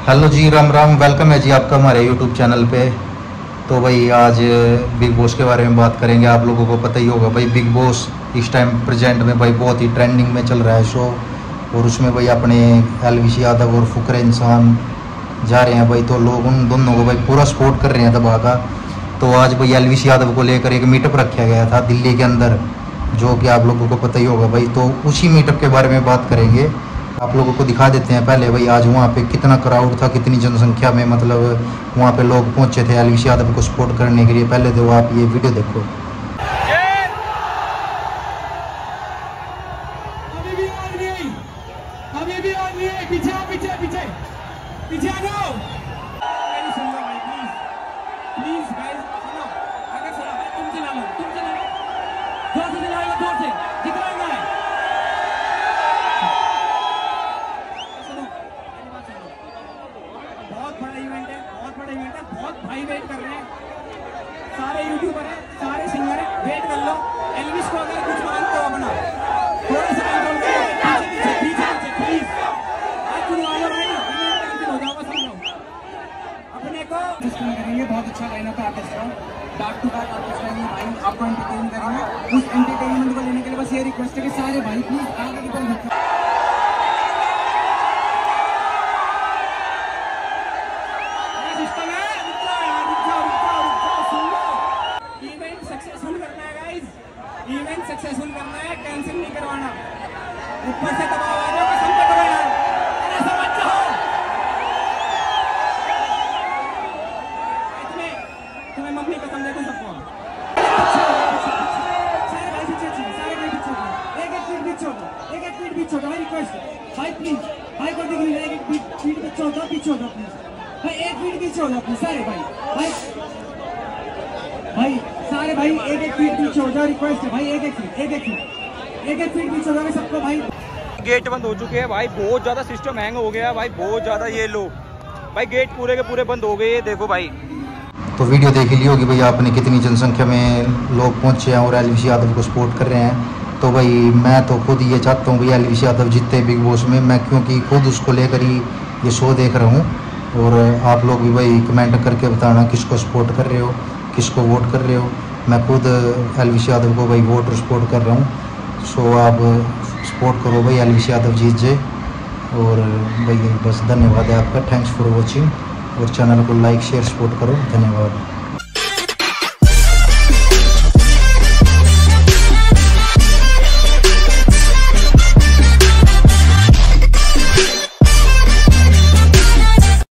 Hello जी, Ram Ram. Welcome है जी आपका हमारे यूट्यूब चैनल पे। तो भाई, आज बिग बॉस के बारे में बात करेंगे। आप लोगों को पता ही होगा भाई बिग बॉस इस टाइम प्रेजेंट में भाई बहुत ही ट्रेंडिंग में चल रहा है शो और उसमें भाई अपने एलविश यादव और फुकर इंसान जा रहे हैं भाई। तो लोग उन दोनों को भाई पूरा सपोर्ट कर रहे हैं दबा का। तो आज भाई एलविश यादव को लेकर एक मीटअप रखा गया था दिल्ली के अंदर, जो कि आप लोगों को पता ही होगा भाई। तो उसी मीटअप के बारे में बात करेंगे। आप लोगों को दिखा देते हैं पहले, भाई, आज वहाँ पे कितना क्राउड था, कितनी जनसंख्या में मतलब वहाँ पे लोग पहुँचे थे एलविश यादव को सपोर्ट करने के लिए। पहले तो आप ये वीडियो देखो। अभी भी है वेट कर रहे हैं। सारे यूट्यूबर हैं, सारे सिंगर हैं वेट कर लो। एल्विस को अगर कुछ मानते हो अपना। थोड़ा सा कंट्रोल करो पीछे पीछे पीछे प्लीज़ आज तुम हो जाओ समझो। अपने को करेंगे, बहुत अच्छा लाइनअप है आर्टिस्ट का टू आर्टिस्ट भाई आपको एंटरटेन करेंगे उस एंटरटेनमेंट को लेने के लिए बस ये रिक्वेस्ट है कि सारे भाई प्लीज़ आगे की तरफ़ सक्सेसफुल करना है कैंसिल नहीं करवाना। ऊपर से दबाव आ जाओ कसम करो अरे समझ जाओ इतने तुम्हें मम्मी कसम दे दूँ सबको। भाई प्लीज़ भाई को दिख नहीं एक फीट पीछे हो पीछे हो प्लीज़ भाई, एक फीट पीछे हो प्लीज़ सारे भाई। भाई भाई सारे भाई एक एक फीट पीछे हो जाओ रिक्वेस्ट है भाई एक एक फीट एक एक फीट एक एक फीट पीछे हो जाओ सबको भाई। गेट बंद हो चुके हैं भाई बहुत ज़्यादा सिस्टम हैंग हो गया है भाई बहुत ज़्यादा ये लो। भाई गेट पूरे के पूरे बंद हो गए ये देखो भाई। तो वीडियो देख ली होगी भाई आपने कितनी जनसंख्या में लोग पहुँचे हैं और एलविश यादव को सपोर्ट कर रहे हैं। तो भाई मैं तो खुद ये चाहता हूँ भैया एलविश यादव जीते बिग बॉस में। मैं क्योंकि खुद उसको लेकर ही ये शो देख रहा हूँ। और आप लोग भी भाई कमेंट करके बताना किसको सपोर्ट कर रहे हो किसको वोट कर रहे हो। मैं खुद, एलविश यादव को भाई वोट और सपोर्ट कर रहा हूँ। सो आप सपोर्ट करो भाई एलविश यादव जीत जाए। और, भाई, बस धन्यवाद है आपका। थैंक्स फॉर वॉचिंग और चैनल को लाइक शेयर सपोर्ट करो। धन्यवाद।